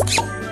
あ!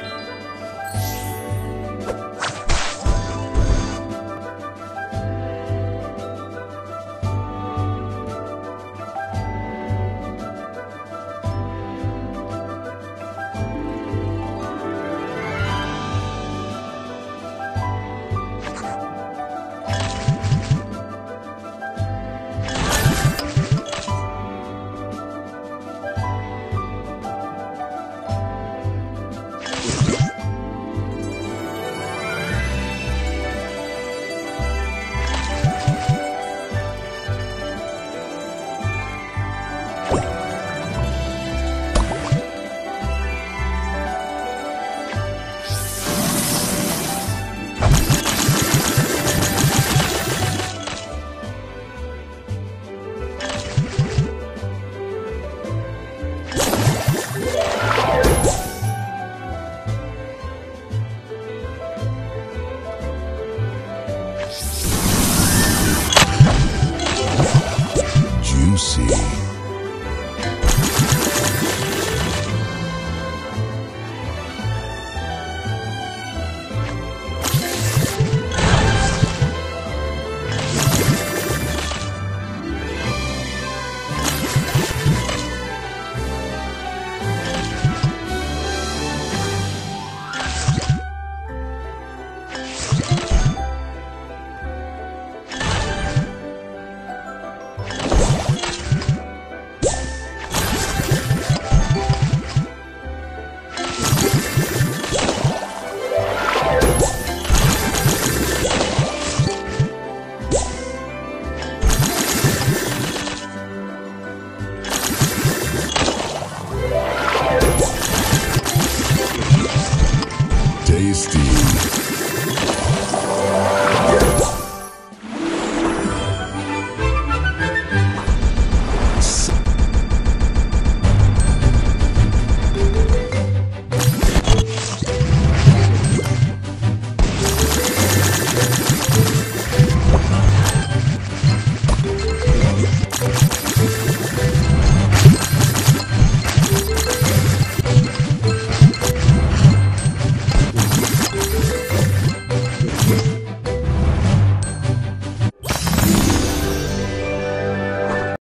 see.